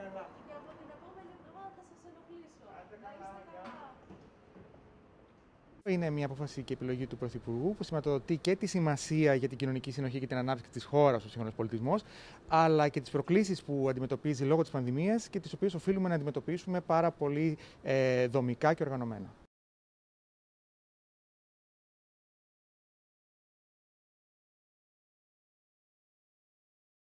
καλά. Και από την επόμενη εβδομάδα θα σας ενοχλήσω. Να είστε καλά. Είναι μια απόφαση και επιλογή του Πρωθυπουργού που σηματοδοτεί και τη σημασία για την κοινωνική συνοχή και την ανάπτυξη της χώρας ο σύγχρονος πολιτισμός, αλλά και τις προκλήσεις που αντιμετωπίζει λόγω της πανδημίας και τις οποίες οφείλουμε να αντιμετωπίσουμε πάρα πολύ ε, δομικά και οργανωμένα.